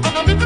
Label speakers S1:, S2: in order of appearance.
S1: cuando